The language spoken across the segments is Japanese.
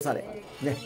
され。ね。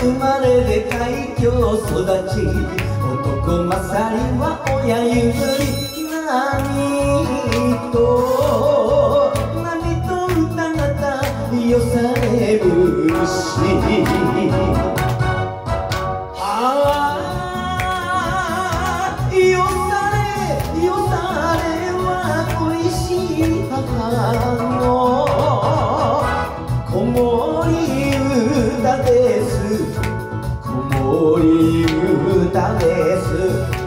生まれで海峡育ち男勝りは親譲り何と何と歌方よされるし子守歌です。子守歌です。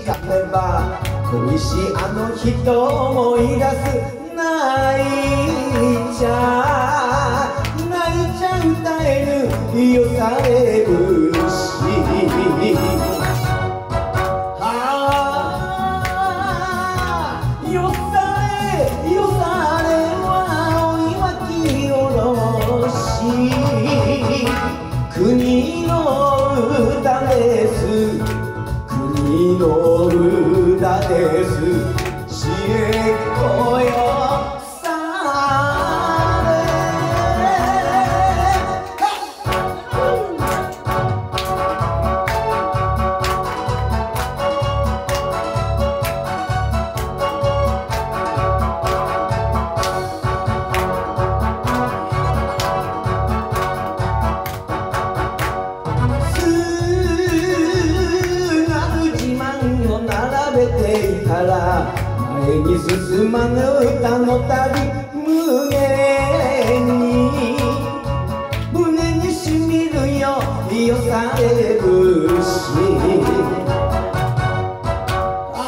口噛めば恋しいあの人を思い出す泣いちゃ泣いちゃ歌えるよされる前に進まぬ歌の旅胸に胸にしみるよよされるしあ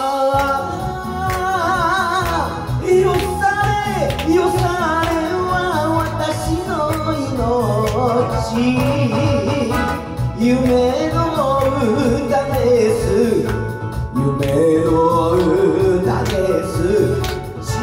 あよされよされは私の命夢の歌です。夢の歌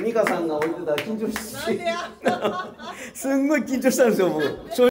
美香さんが置いてたら緊張しなんでや。すんごい緊張したんですよ僕